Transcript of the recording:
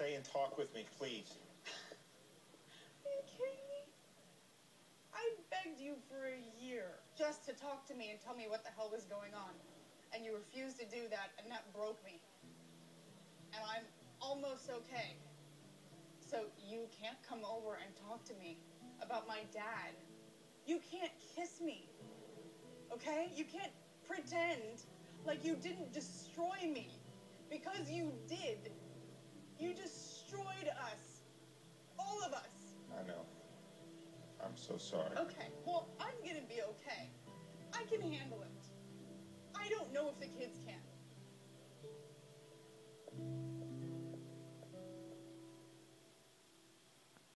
stay and talk with me, please. Are you kidding me? I begged you for a year just to talk to me and tell me what the hell was going on. And you refused to do that, and that broke me. And I'm almost okay. So you can't come over and talk to me about my dad. You can't kiss me. Okay? You can't pretend like you didn't destroy me. Because you so sorry. Okay, well, I'm gonna be okay. I can handle it. I don't know if the kids can.